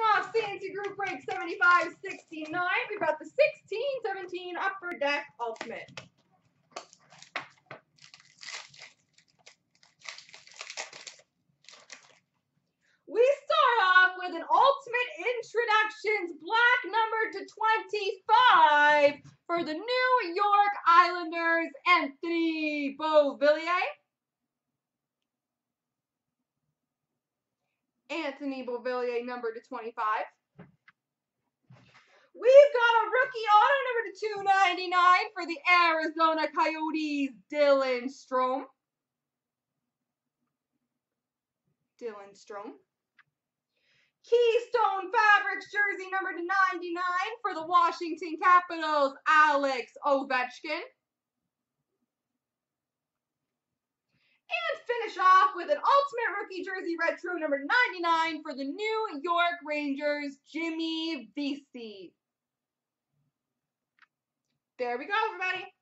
off CNC Group Break 7569, we've got the 1617 Upper Deck Ultimate. We start off with an Ultimate Introductions black number to 25 for the New York Islanders, Anthony Beauvillier. Anthony Beauvillier, number to 25. We've got a rookie auto number to 299 for the Arizona Coyotes, Dylan Strome. Dylan Strome. Keystone Fabrics jersey number to 99 for the Washington Capitals, Alex Ovechkin. Finish off with an Ultimate Rookie Jersey Retro number 99 for the New York Rangers, Jimmy Vesey. There we go, everybody.